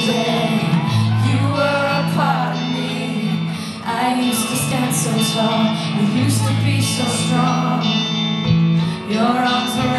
yesterday. You were a part of me. I used to stand so tall. you used to be so strong. Your arms were